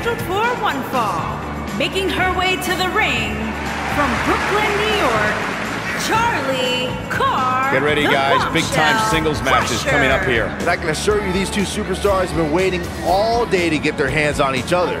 scheduled for one fall. Making her way to the ring from Brooklyn, New York, Charly Carr. Get ready, guys. Big time singles matches coming up here. And I can assure you these two superstars have been waiting all day to get their hands on each other.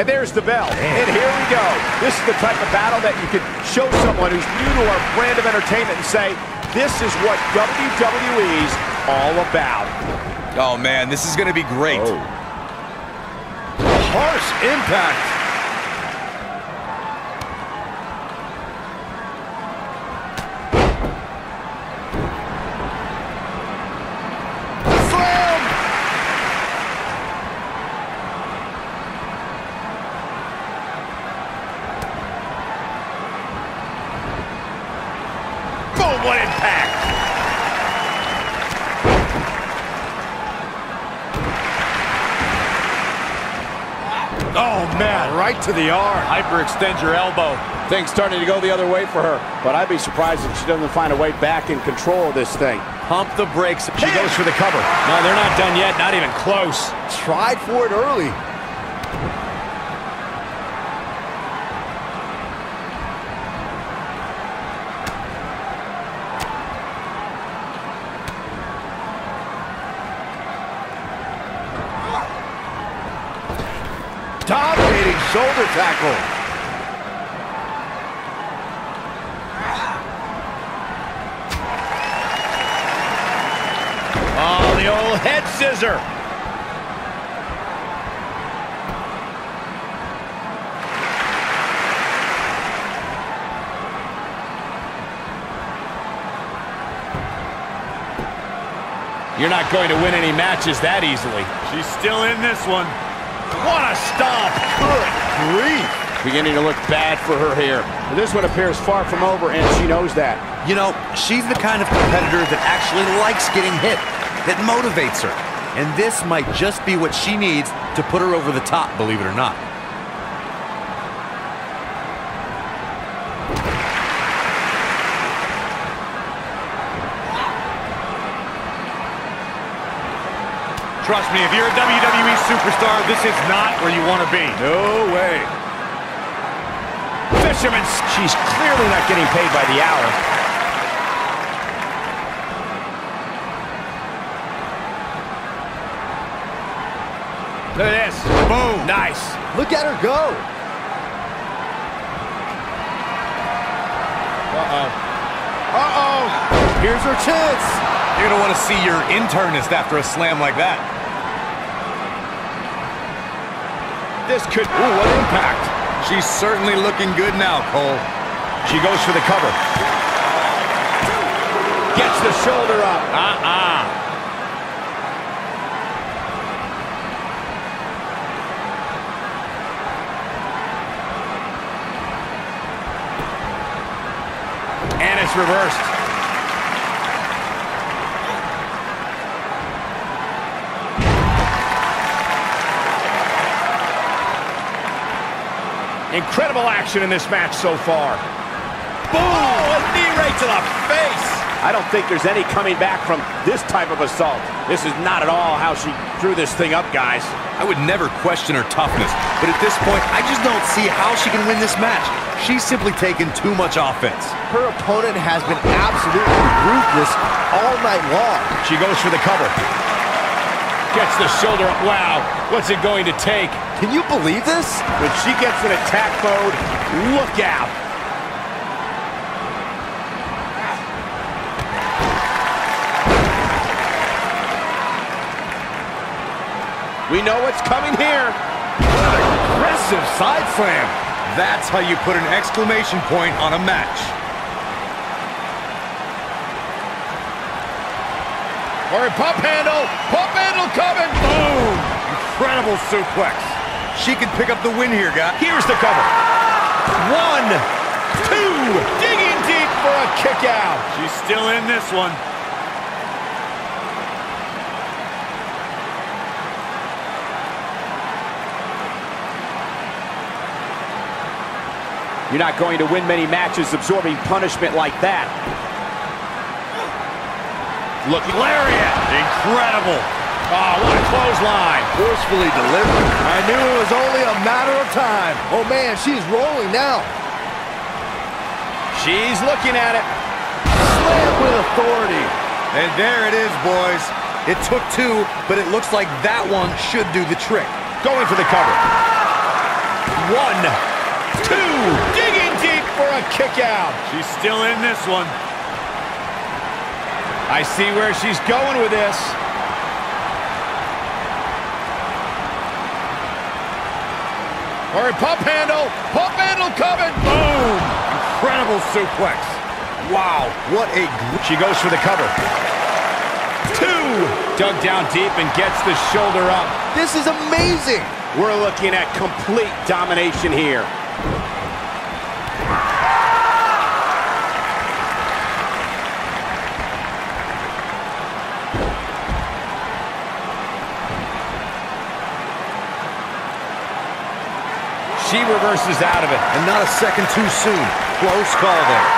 And there's the bell. And here we go. This is the type of battle that you can show someone who's new to our brand of entertainment and say, this is what WWE's all about. Oh, man, this is going to be great. Oh. Harsh impact. Slam! Boom, what impact. Oh, man, right to the arm. Hyperextend your elbow. Things starting to go the other way for her, but I'd be surprised if she doesn't find a way back in control of this thing. Pump the brakes. She goes for the cover. No, they're not done yet. Not even close. Tried for it early. Dominating shoulder tackle. Oh, the old head scissor. You're not going to win any matches that easily. She's still in this one. What a stomp. Good grief. Beginning to look bad for her here. This one appears far from over, and she knows that. You know, she's the kind of competitor that actually likes getting hit, that motivates her. And this might just be what she needs to put her over the top, believe it or not. Trust me, if you're a WWE superstar, this is not where you want to be. No way. Fisherman. She's clearly not getting paid by the hour. Look at this. Boom. Nice. Look at her go. Uh-oh. Uh-oh. Here's her chance. You're going to want to see your internist after a slam like that. This could. Ooh, what impact. She's certainly looking good now, Cole. She goes for the cover. Gets the shoulder up. Uh-uh. And it's reversed. Incredible action in this match so far. Boom! Oh, a knee right to the face. I don't think there's any coming back from this type of assault. This is not at all how she drew this thing up, guys. I would never question her toughness, but at this point, I just don't see how she can win this match. She's simply taken too much offense. Her opponent has been absolutely ruthless all night long. She goes for the cover. Gets the shoulder up. Wow, what's it going to take? Can you believe this? When she gets in attack mode, look out. We know what's coming here. What an aggressive side slam. That's how you put an exclamation point on a match. Or a pump handle. Pump handle coming. Boom. Incredible suplex. She can pick up the win here, guys. Here's the cover. One, two, digging deep for a kick out. She's still in this one. You're not going to win many matches absorbing punishment like that. Look, lariat. Incredible. Oh, what a clothesline. Forcefully delivered. I knew it was only a matter of time. Oh, man, she's rolling now. She's looking at it. Slam with authority. And there it is, boys. It took two, but it looks like that one should do the trick. Going for the cover. One, Two, digging deep for a kick out. She's still in this one. I see where she's going with this. Or a pump handle. Pump handle coming. Boom. Incredible suplex. Wow, what a... She goes for the cover. Two. Dug down deep and gets the shoulder up. This is amazing. We're looking at complete domination here. She reverses out of it. And not a second too soon. Close call there.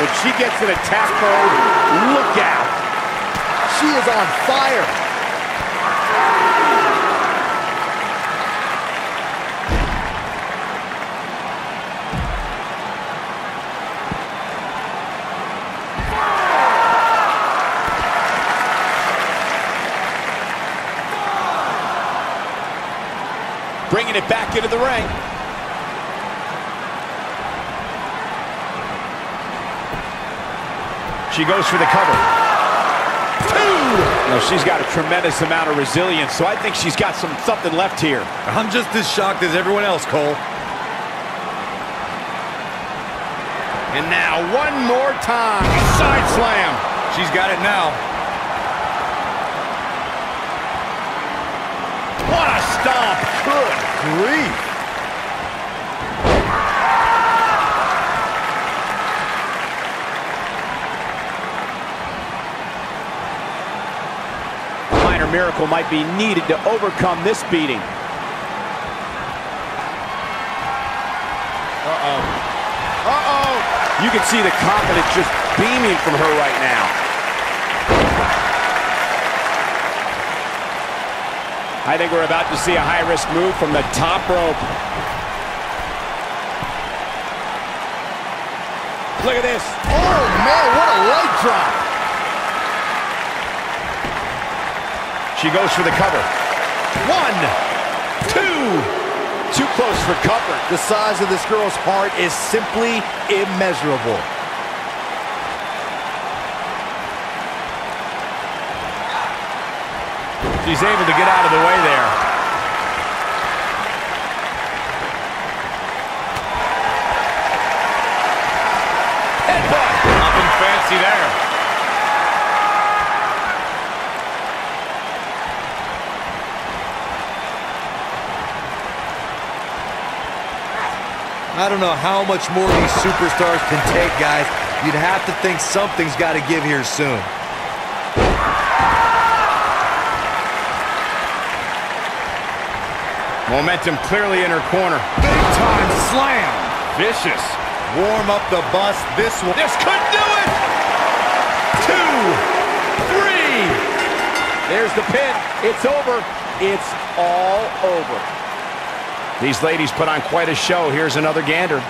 When she gets in attack mode, look out. She is on fire. Bringing it back into the ring. She goes for the cover. Two! No, she's got a tremendous amount of resilience, so I think she's got some something left here. I'm just as shocked as everyone else, Cole. And now one more time. Side slam. She's got it now. What a stomp. Good grief. Minor miracle might be needed to overcome this beating. Uh-oh. Uh-oh. You can see the confidence just beaming from her right now. I think we're about to see a high-risk move from the top rope. Look at this. Oh, man, what a leg drop. She goes for the cover. One, two. Too close for cover. The size of this girl's heart is simply immeasurable. She's able to get out of the way there. Nothing fancy there. I don't know how much more these superstars can take, guys. You'd have to think something's got to give here soon. Momentum clearly in her corner. Big time slam. Vicious. Warm up the bus. This one. This could do it. Two. Three. There's the pin. It's over. It's all over. These ladies put on quite a show. Here's another gander.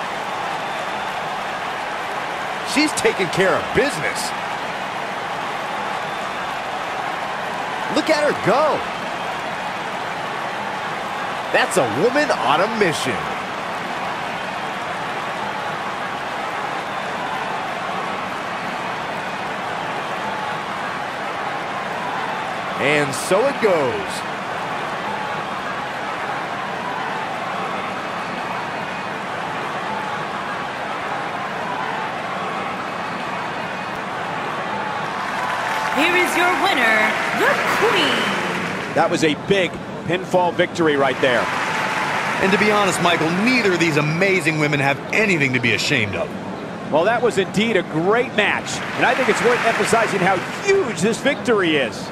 She's taking care of business. Look at her go. That's a woman on a mission. And so it goes. Here is your winner, the Queen. That was a big pinfall victory right there. And to be honest, Michael, neither of these amazing women have anything to be ashamed of. Well, that was indeed a great match, and I think it's worth emphasizing how huge this victory is.